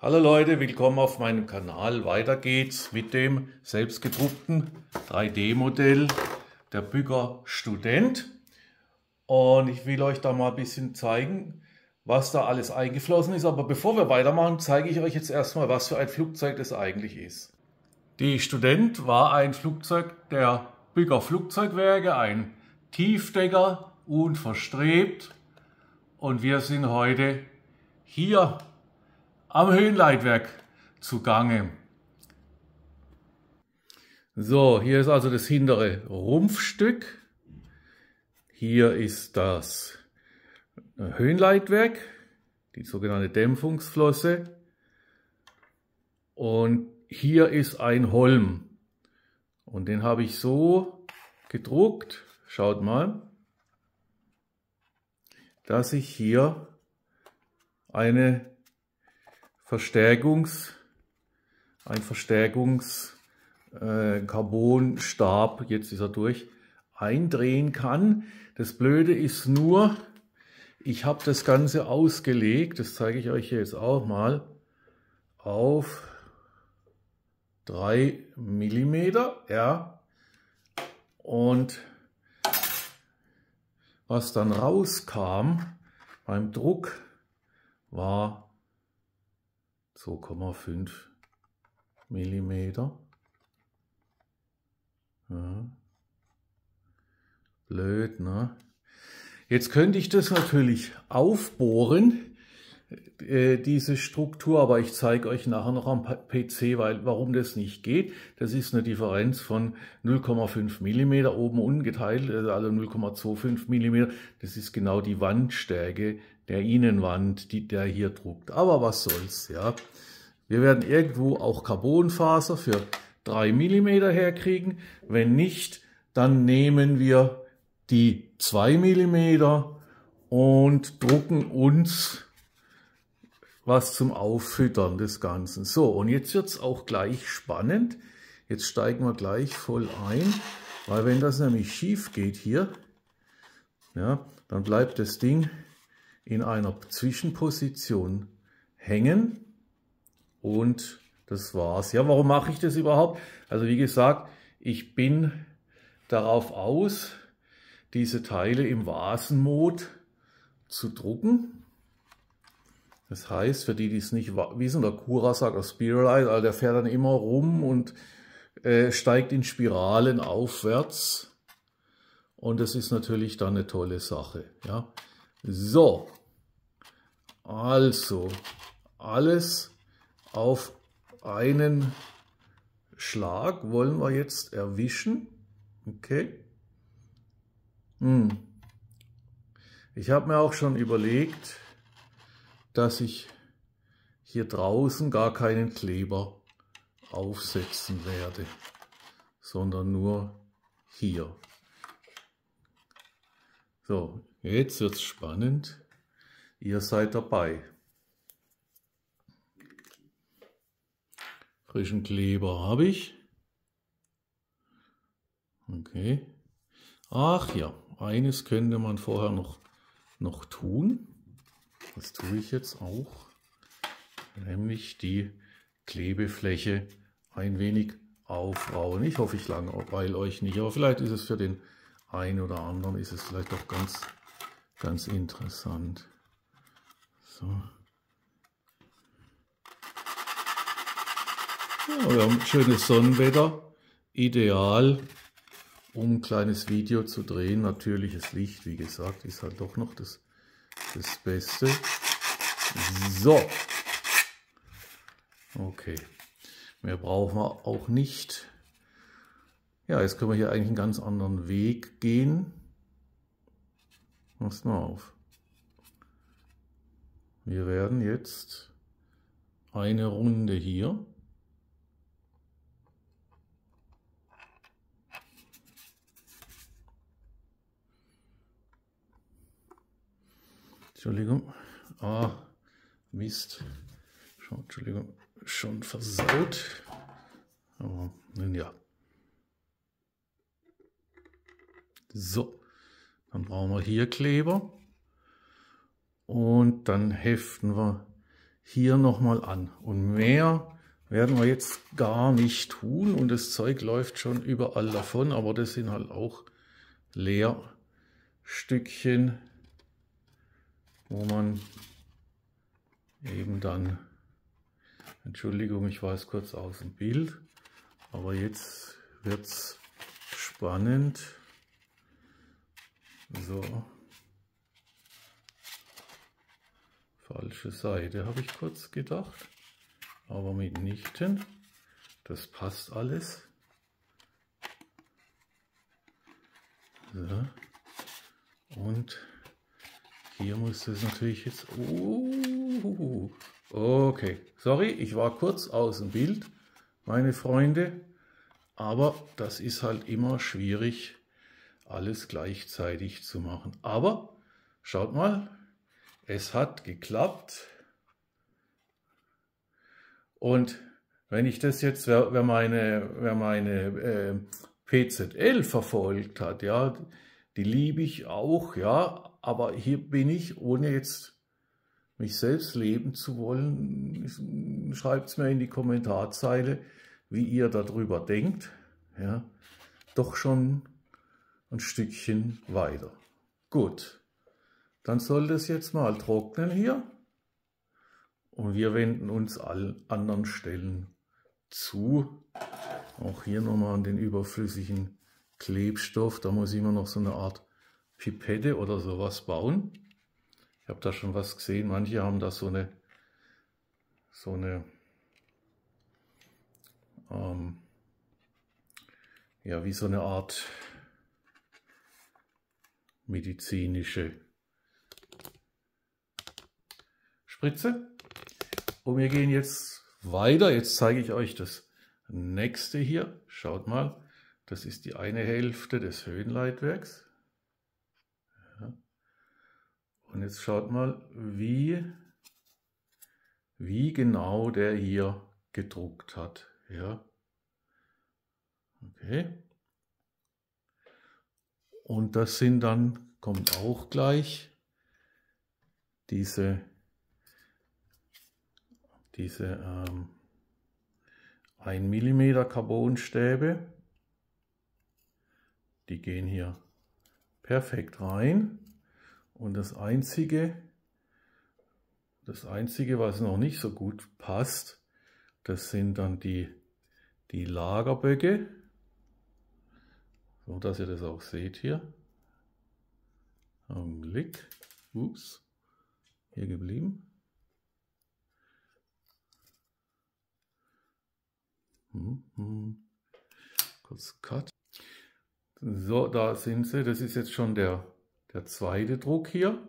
Hallo Leute, willkommen auf meinem Kanal. Weiter geht's mit dem selbstgedruckten 3D-Modell der Bücker Student. Und ich will euch da mal ein bisschen zeigen, was da alles eingeflossen ist. Aber bevor wir weitermachen, zeige ich euch jetzt erstmal, was für ein Flugzeug das eigentlich ist. Die Student war ein Flugzeug der Bücker Flugzeugwerke, ein Tiefdecker, unverstrebt. Und wir sind heute hier am Höhenleitwerk zugange. So, hier ist also das hintere Rumpfstück. Hier ist das Höhenleitwerk, die sogenannte Dämpfungsflosse. Und hier ist ein Holm. Und den habe ich so gedruckt, schaut mal, dass ich hier eine Verstärkungs, ein Verstärkungs äh, jetzt ist er durch, eindrehen kann. Das Blöde ist nur, ich habe das Ganze ausgelegt, das zeige ich euch jetzt auch mal, auf 3 mm, ja, und was dann rauskam beim Druck war 2,5 Millimeter. Ja. Blöd, ne? Jetzt könnte ich das natürlich aufbohren, äh, diese Struktur, aber ich zeige euch nachher noch am PC, weil, warum das nicht geht. Das ist eine Differenz von 0,5 Millimeter oben ungeteilt, also 0,25 Millimeter. Das ist genau die Wandstärke der Innenwand, die der hier druckt. Aber was soll's, ja. Wir werden irgendwo auch Carbonfaser für 3 mm herkriegen. Wenn nicht, dann nehmen wir die 2 mm und drucken uns was zum Auffüttern des Ganzen. So, und jetzt wird's auch gleich spannend. Jetzt steigen wir gleich voll ein, weil wenn das nämlich schief geht hier, ja, dann bleibt das Ding in einer Zwischenposition hängen und das war's. Ja, warum mache ich das überhaupt? Also wie gesagt, ich bin darauf aus, diese Teile im Vasenmod zu drucken. Das heißt, für die, die es nicht wissen, der Cura sagt, der Spiralize, also der fährt dann immer rum und äh, steigt in Spiralen aufwärts. Und das ist natürlich dann eine tolle Sache. Ja. So, also alles auf einen Schlag wollen wir jetzt erwischen. Okay. Hm. Ich habe mir auch schon überlegt, dass ich hier draußen gar keinen Kleber aufsetzen werde, sondern nur hier. So, jetzt wird es spannend. Ihr seid dabei. Frischen Kleber habe ich. Okay. Ach ja, eines könnte man vorher noch, noch tun. Das tue ich jetzt auch. Nämlich die Klebefläche ein wenig aufrauen. Ich hoffe, ich langweile euch nicht, aber vielleicht ist es für den einen oder anderen ist es vielleicht doch ganz, ganz interessant. So. Ja, wir haben schönes Sonnenwetter. Ideal, um ein kleines Video zu drehen. Natürliches Licht, wie gesagt, ist halt doch noch das, das Beste. So. Okay. Mehr brauchen wir auch nicht. Ja, jetzt können wir hier eigentlich einen ganz anderen Weg gehen. Passt mal auf. Wir werden jetzt eine Runde hier Entschuldigung. Ah, Mist. Schon, Entschuldigung, schon versaut. Aber nun ja. So, dann brauchen wir hier Kleber. Und dann heften wir hier nochmal an. Und mehr werden wir jetzt gar nicht tun und das Zeug läuft schon überall davon, aber das sind halt auch Leerstückchen, wo man eben dann, Entschuldigung, ich weiß kurz aus dem Bild, aber jetzt wird es spannend. So. Falsche Seite habe ich kurz gedacht, aber mitnichten. Das passt alles. So. Und hier muss es natürlich jetzt... Uh, okay, sorry, ich war kurz aus dem Bild, meine Freunde. Aber das ist halt immer schwierig, alles gleichzeitig zu machen. Aber schaut mal, es hat geklappt. Und wenn ich das jetzt, wer, meine, wer meine äh, PZL verfolgt hat, ja, die liebe ich auch, ja, aber hier bin ich, ohne jetzt mich selbst leben zu wollen, schreibt es mir in die Kommentarzeile, wie ihr darüber denkt, ja, doch schon ein Stückchen weiter. Gut, dann soll das jetzt mal trocknen hier und wir wenden uns allen anderen Stellen zu. Auch hier nochmal an den überflüssigen Klebstoff, da muss ich immer noch so eine Art Pipette oder sowas bauen. Ich habe da schon was gesehen, manche haben da so eine, so eine ähm, ja, wie so eine Art medizinische Spritze. Und wir gehen jetzt weiter. Jetzt zeige ich euch das nächste hier. Schaut mal, das ist die eine Hälfte des Höhenleitwerks. Ja. Und jetzt schaut mal, wie, wie genau der hier gedruckt hat. Ja. Okay. Und das sind dann, kommt auch gleich, diese, diese ähm, 1 mm Carbonstäbe. Die gehen hier perfekt rein. Und das einzige, das einzige, was noch nicht so gut passt, das sind dann die die Lagerböcke, so dass ihr das auch seht hier. Augenblick. Ups. Hier geblieben. Hm, hm. Kurz Cut. So, da sind sie. Das ist jetzt schon der, der zweite Druck hier.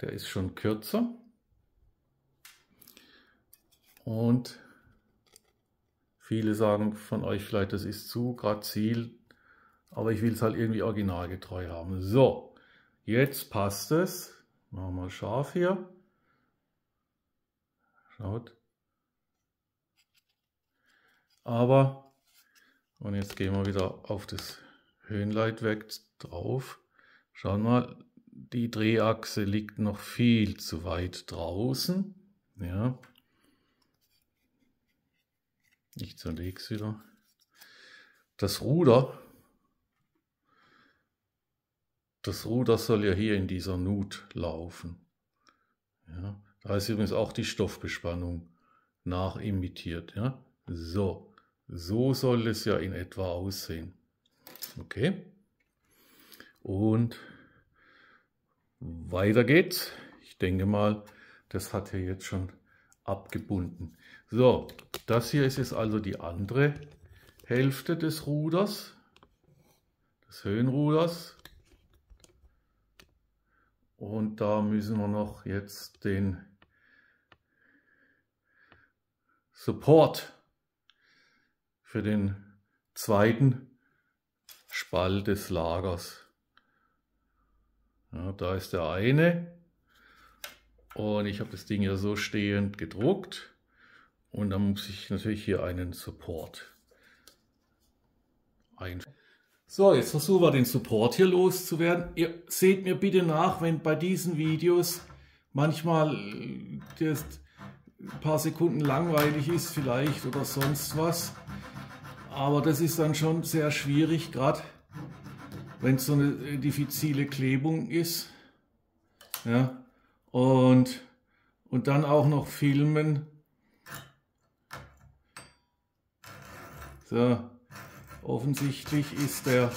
Der ist schon kürzer. Und Viele sagen von euch vielleicht, das ist zu grazil, aber ich will es halt irgendwie originalgetreu haben. So, jetzt passt es. Machen wir scharf hier. Schaut. Aber, und jetzt gehen wir wieder auf das Höhenleitwerk drauf. Schauen mal, die Drehachse liegt noch viel zu weit draußen. Ja, ich zerlege es wieder. Das Ruder, das Ruder soll ja hier in dieser Nut laufen. Ja, da ist übrigens auch die Stoffbespannung nachimitiert. Ja. So, so soll es ja in etwa aussehen. Okay. Und weiter geht's. Ich denke mal, das hat hier jetzt schon abgebunden. So, das hier ist jetzt also die andere Hälfte des Ruders, des Höhenruders. Und da müssen wir noch jetzt den Support für den zweiten Spalt des Lagers. Ja, da ist der eine und ich habe das Ding ja so stehend gedruckt. Und dann muss ich natürlich hier einen Support einfügen. So, jetzt versuchen wir den Support hier loszuwerden. Ihr seht mir bitte nach, wenn bei diesen Videos manchmal das, ein paar Sekunden langweilig ist vielleicht oder sonst was. Aber das ist dann schon sehr schwierig, gerade wenn es so eine diffizile Klebung ist. Ja, und, und dann auch noch filmen. So, offensichtlich ist der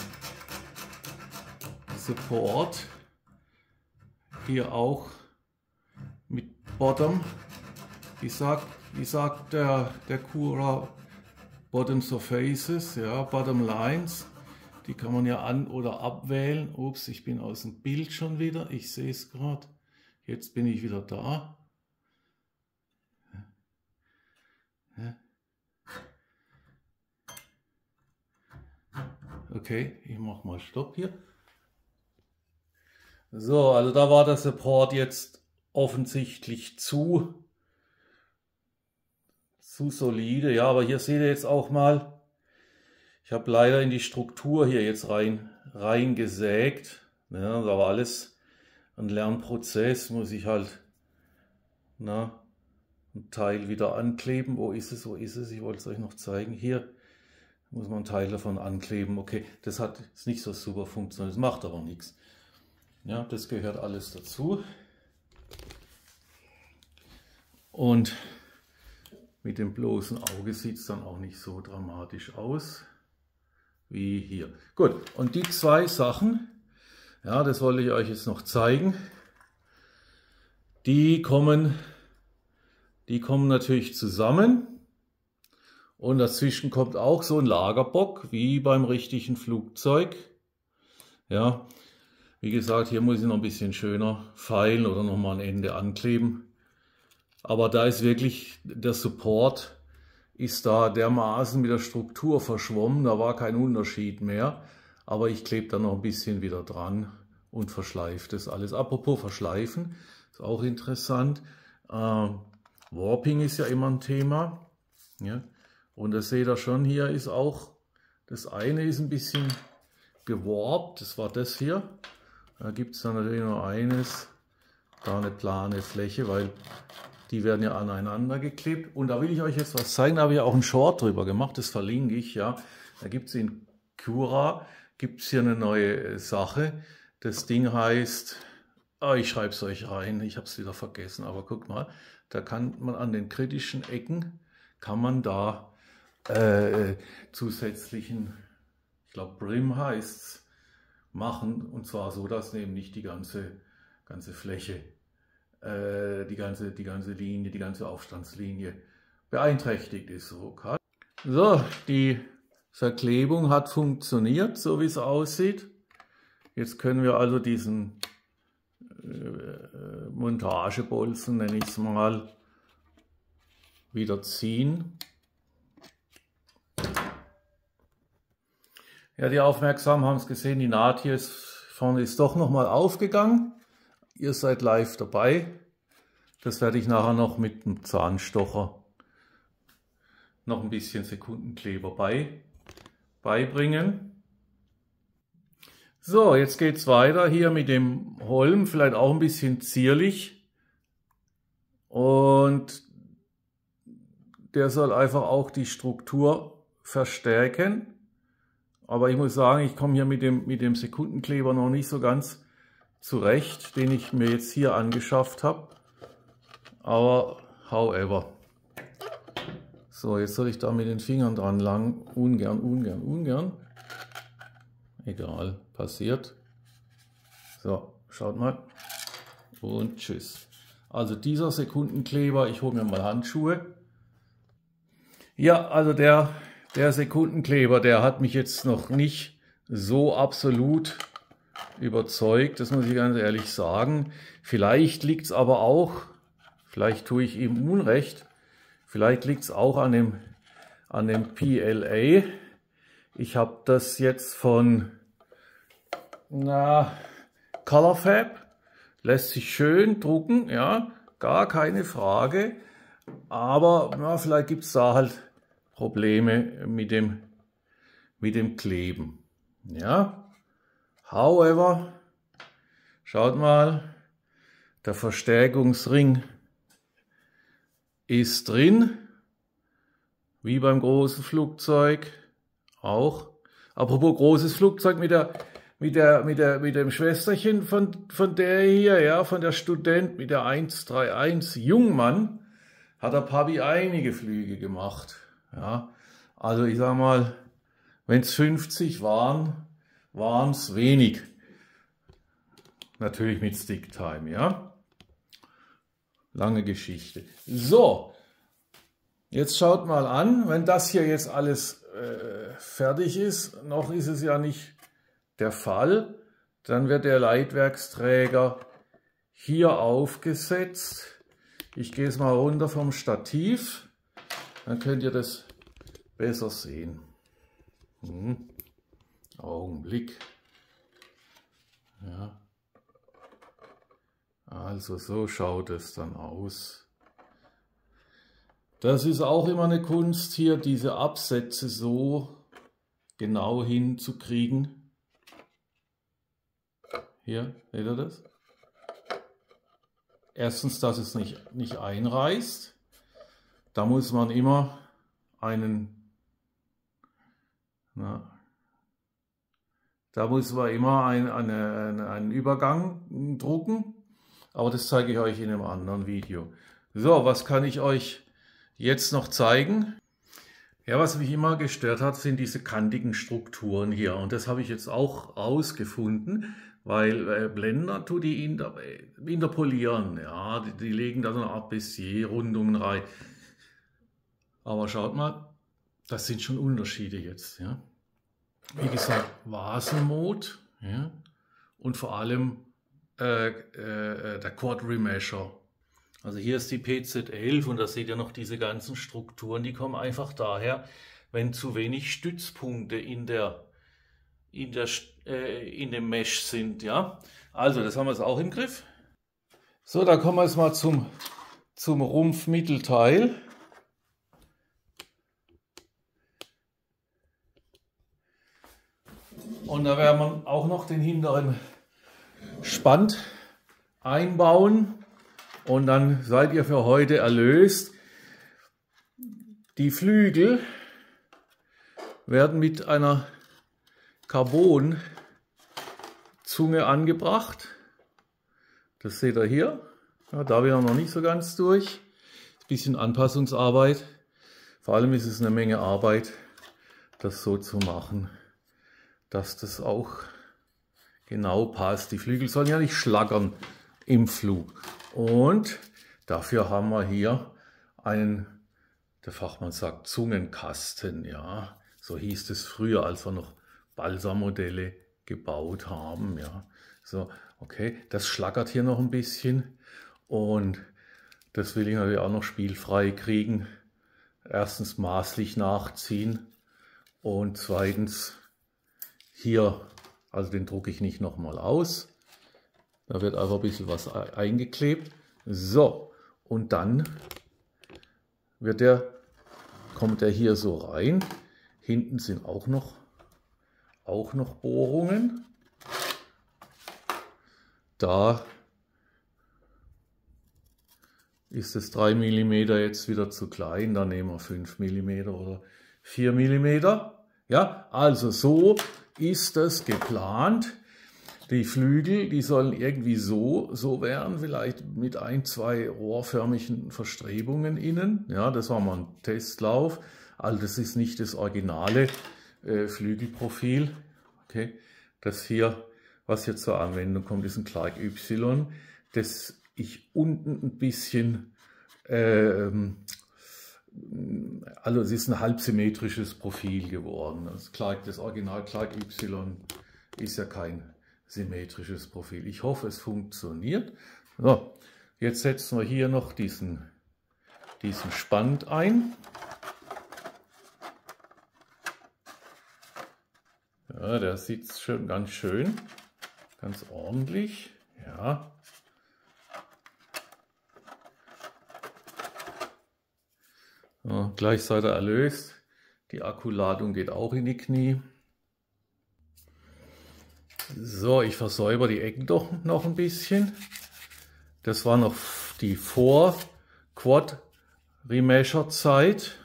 Support hier auch mit Bottom. Wie sagt, wie sagt der, der Cura Bottom Surfaces, ja, Bottom Lines. Die kann man ja an- oder abwählen. Ups, ich bin aus dem Bild schon wieder. Ich sehe es gerade. Jetzt bin ich wieder da. Okay, ich mache mal Stopp hier. So, also da war der Support jetzt offensichtlich zu, zu solide. Ja, aber hier seht ihr jetzt auch mal, ich habe leider in die Struktur hier jetzt rein, rein gesägt. Ja, da war alles ein Lernprozess, muss ich halt na, ein Teil wieder ankleben. Wo ist es? Wo ist es? Ich wollte es euch noch zeigen. Hier muss man einen Teil davon ankleben. Okay, das hat ist nicht so super funktioniert, das macht aber nichts. Ja, das gehört alles dazu. Und mit dem bloßen Auge sieht es dann auch nicht so dramatisch aus wie hier. Gut, und die zwei Sachen, ja, das wollte ich euch jetzt noch zeigen, die kommen, die kommen natürlich zusammen. Und dazwischen kommt auch so ein Lagerbock, wie beim richtigen Flugzeug. Ja, wie gesagt, hier muss ich noch ein bisschen schöner feilen oder nochmal ein Ende ankleben. Aber da ist wirklich der Support ist da dermaßen mit der Struktur verschwommen, da war kein Unterschied mehr. Aber ich klebe da noch ein bisschen wieder dran und verschleife das alles. Apropos verschleifen, ist auch interessant. Äh, Warping ist ja immer ein Thema. Ja? Und das seht ihr schon, hier ist auch, das eine ist ein bisschen gewarpt, das war das hier. Da gibt es dann natürlich nur eines, da eine plane Fläche, weil die werden ja aneinander geklebt. Und da will ich euch jetzt was zeigen, da habe ich auch einen Short drüber gemacht, das verlinke ich, ja. Da gibt es in Cura, gibt es hier eine neue Sache. Das Ding heißt, oh, ich schreibe es euch rein, ich habe es wieder vergessen, aber guck mal, da kann man an den kritischen Ecken, kann man da äh, zusätzlichen, ich glaube Brim heißt machen. Und zwar so, dass eben nicht die ganze, ganze Fläche, äh, die, ganze, die ganze Linie, die ganze Aufstandslinie beeinträchtigt ist. So, die Verklebung hat funktioniert, so wie es aussieht. Jetzt können wir also diesen äh, Montagebolzen, nenne ich es mal, wieder ziehen. Ja, die Aufmerksamen haben es gesehen, die Naht hier ist, vorne ist doch nochmal aufgegangen. Ihr seid live dabei. Das werde ich nachher noch mit dem Zahnstocher noch ein bisschen Sekundenkleber bei, beibringen. So, jetzt geht es weiter hier mit dem Holm, vielleicht auch ein bisschen zierlich. Und der soll einfach auch die Struktur verstärken. Aber ich muss sagen, ich komme hier mit dem, mit dem Sekundenkleber noch nicht so ganz zurecht, den ich mir jetzt hier angeschafft habe. Aber however. So, jetzt soll ich da mit den Fingern dran lang. Ungern, ungern, ungern. Egal, passiert. So, schaut mal. Und tschüss. Also dieser Sekundenkleber, ich hole mir mal Handschuhe. Ja, also der der Sekundenkleber, der hat mich jetzt noch nicht so absolut überzeugt, das muss ich ganz ehrlich sagen. Vielleicht liegt es aber auch, vielleicht tue ich ihm Unrecht, vielleicht liegt es auch an dem, an dem PLA. Ich habe das jetzt von na, Colorfab, lässt sich schön drucken, ja, gar keine Frage. Aber na, vielleicht gibt es da halt Probleme mit dem, mit dem Kleben. Ja, however, schaut mal, der Verstärkungsring ist drin, wie beim großen Flugzeug auch. Apropos großes Flugzeug mit der mit der mit der mit dem Schwesterchen von von der hier, ja, von der Student mit der 131 Jungmann hat der Papi einige Flüge gemacht, ja. Also ich sag mal, wenn es 50 waren, waren es wenig. Natürlich mit Sticktime, ja. Lange Geschichte. So, jetzt schaut mal an, wenn das hier jetzt alles äh, fertig ist, noch ist es ja nicht der Fall, dann wird der Leitwerksträger hier aufgesetzt. Ich gehe es mal runter vom Stativ, dann könnt ihr das besser sehen. Hm. Augenblick. Ja. Also so schaut es dann aus. Das ist auch immer eine Kunst hier, diese Absätze so genau hinzukriegen. Hier, seht ihr das? Erstens, dass es nicht, nicht einreißt. Da muss man immer einen, na, da muss man immer ein, eine, einen Übergang drucken aber das zeige ich euch in einem anderen Video. So, was kann ich euch jetzt noch zeigen? Ja, was mich immer gestört hat, sind diese kantigen Strukturen hier. Und das habe ich jetzt auch rausgefunden, weil äh, Blender tut die inter, interpolieren. Ja, die, die, legen da so eine Art Bézier-Rundungen rein. Aber schaut mal, das sind schon Unterschiede jetzt. Ja. Wie gesagt, Vasenmod ja, und vor allem äh, äh, der Quad Remeasure. Also hier ist die PZ11 und da seht ihr noch diese ganzen Strukturen, die kommen einfach daher, wenn zu wenig Stützpunkte in der in, der, äh, in dem Mesh sind. Ja, Also das haben wir jetzt auch im Griff. So, da kommen wir jetzt mal zum, zum Rumpfmittelteil. Und da werden wir auch noch den hinteren Spand einbauen und dann seid ihr für heute erlöst. Die Flügel werden mit einer Carbonzunge angebracht. Das seht ihr hier. Ja, da wir noch nicht so ganz durch. Ein bisschen Anpassungsarbeit. Vor allem ist es eine Menge Arbeit, das so zu machen, dass das auch genau passt. Die Flügel sollen ja nicht schlackern im Flug. Und dafür haben wir hier einen, der Fachmann sagt, Zungenkasten. Ja, so hieß es früher, als wir noch Balsamodelle gebaut haben. Ja, so, okay, das schlackert hier noch ein bisschen und das will ich natürlich auch noch spielfrei kriegen. Erstens maßlich nachziehen und zweitens hier also den drucke ich nicht nochmal aus. Da wird einfach ein bisschen was eingeklebt. So, und dann wird der, kommt er hier so rein. Hinten sind auch noch, auch noch Bohrungen. Da ist es 3 mm jetzt wieder zu klein, dann nehmen wir 5 mm oder 4 mm. Ja, also so ist das geplant. Die Flügel, die sollen irgendwie so, so werden, vielleicht mit ein, zwei rohrförmigen Verstrebungen innen. Ja, das war mal ein Testlauf. Also das ist nicht das originale äh, Flügelprofil. Okay, das hier, was jetzt zur Anwendung kommt, ist ein Clark Y, das ich unten ein bisschen ähm, also es ist ein halbsymmetrisches Profil geworden. Das, Clark, das Original Clark Y ist ja kein symmetrisches Profil. Ich hoffe, es funktioniert. So, jetzt setzen wir hier noch diesen, diesen Spand ein. Ja, der sitzt schon ganz schön, ganz ordentlich. Ja, Ja, gleich seid ihr erlöst. Die Akkuladung geht auch in die Knie. So, ich versäuber die Ecken doch noch ein bisschen. Das war noch die Vor-Quad Remeasure-Zeit.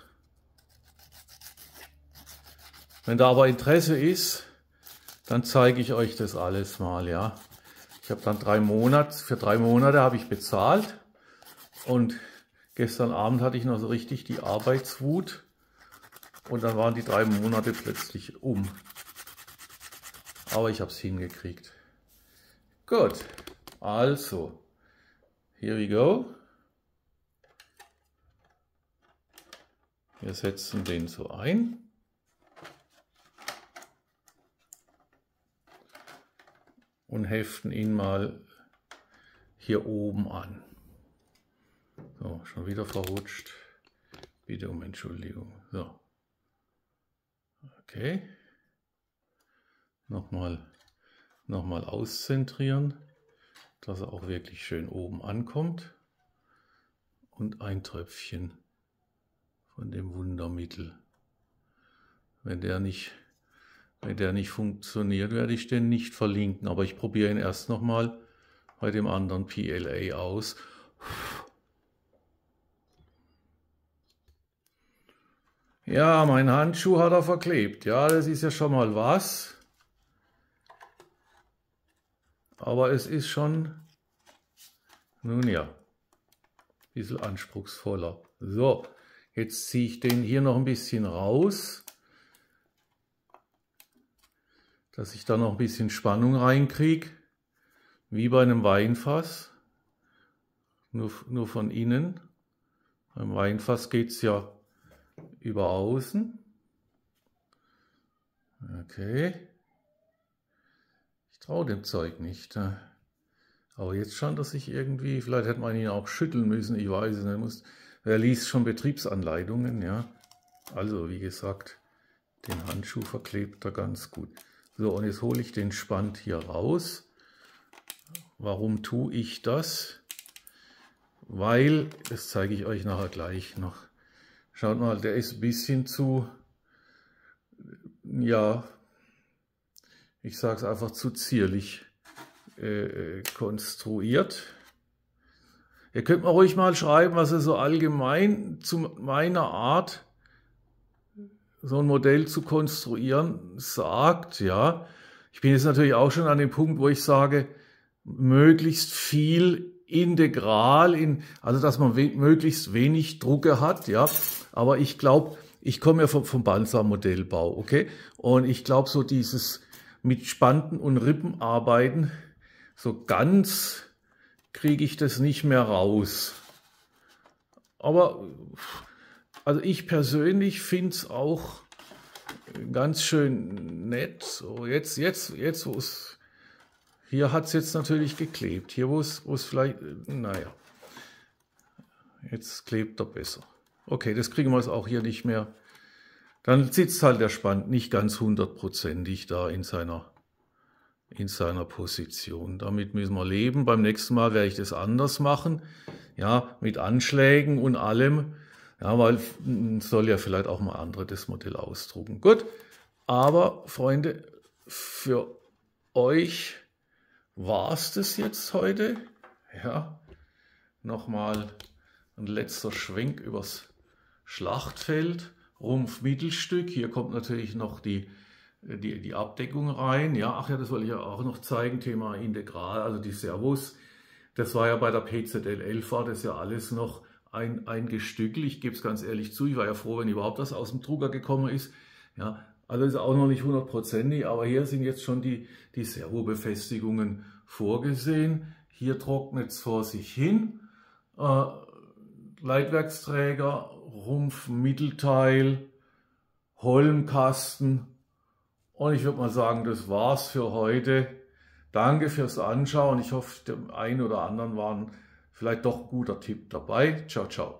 Wenn da aber Interesse ist, dann zeige ich euch das alles mal, ja. Ich habe dann drei Monate, für drei Monate habe ich bezahlt und gestern Abend hatte ich noch so richtig die Arbeitswut und dann waren die drei Monate plötzlich um. Aber ich habe es hingekriegt. Gut, also, here we go. Wir setzen den so ein. Und heften ihn mal hier oben an. So, schon wieder verrutscht. Bitte um Entschuldigung. So. Okay. Nochmal, nochmal auszentrieren, dass er auch wirklich schön oben ankommt. Und ein Tröpfchen von dem Wundermittel. Wenn der nicht, wenn der nicht funktioniert, werde ich den nicht verlinken. Aber ich probiere ihn erst nochmal bei dem anderen PLA aus. Ja, mein Handschuh hat er verklebt. Ja, das ist ja schon mal was. Aber es ist schon, nun ja, ein bisschen anspruchsvoller. So, jetzt ziehe ich den hier noch ein bisschen raus, dass ich da noch ein bisschen Spannung reinkriege, wie bei einem Weinfass, nur, nur von innen. Beim Weinfass geht es ja über außen. Okay. Ich traue dem Zeug nicht. Aber jetzt scheint er sich irgendwie, vielleicht hätte man ihn auch schütteln müssen, ich weiß es nicht. er liest schon Betriebsanleitungen, ja. Also, wie gesagt, den Handschuh verklebt er ganz gut. So, und jetzt hole ich den Spand hier raus. Warum tue ich das? Weil, das zeige ich euch nachher gleich noch, Schaut mal, der ist ein bisschen zu, ja, ich sage es einfach zu zierlich äh, konstruiert. Ihr könnt mir ruhig mal schreiben, was ihr so allgemein zu meiner Art, so ein Modell zu konstruieren, sagt. Ja, ich bin jetzt natürlich auch schon an dem Punkt, wo ich sage, möglichst viel integral, in, also dass man we möglichst wenig Drucke hat, ja. Aber ich glaube, ich komme ja vom, vom Balsa-Modellbau, okay? Und ich glaube, so dieses mit Spanten und Rippen arbeiten, so ganz kriege ich das nicht mehr raus. Aber also ich persönlich finde es auch ganz schön nett. So jetzt, jetzt, jetzt, wo es hier hat es jetzt natürlich geklebt. Hier, wo es, es vielleicht, naja, jetzt klebt er besser. Okay, das kriegen wir jetzt auch hier nicht mehr. Dann sitzt halt der Spann nicht ganz hundertprozentig da in seiner, in seiner Position. Damit müssen wir leben. Beim nächsten Mal werde ich das anders machen. Ja, mit Anschlägen und allem. Ja, weil soll ja vielleicht auch mal andere das Modell ausdrucken. Gut, aber Freunde, für euch war es das jetzt heute. Ja, nochmal ein letzter Schwenk übers Schlachtfeld, Rumpf Mittelstück. Hier kommt natürlich noch die, die, die Abdeckung rein. Ja, ach ja, das wollte ich ja auch noch zeigen, Thema Integral, also die Servos. Das war ja bei der PZL 11, war das ja alles noch ein, ein Gestückel. Ich gebe es ganz ehrlich zu, ich war ja froh, wenn überhaupt was aus dem Drucker gekommen ist. Ja, also ist auch noch nicht hundertprozentig, aber hier sind jetzt schon die, die Servobefestigungen vorgesehen. Hier trocknet es vor sich hin. Äh, Leitwerksträger, Rumpf, Mittelteil, Holmkasten. Und ich würde mal sagen, das war's für heute. Danke fürs Anschauen. Ich hoffe, dem einen oder anderen waren vielleicht doch ein guter Tipp dabei. Ciao, ciao.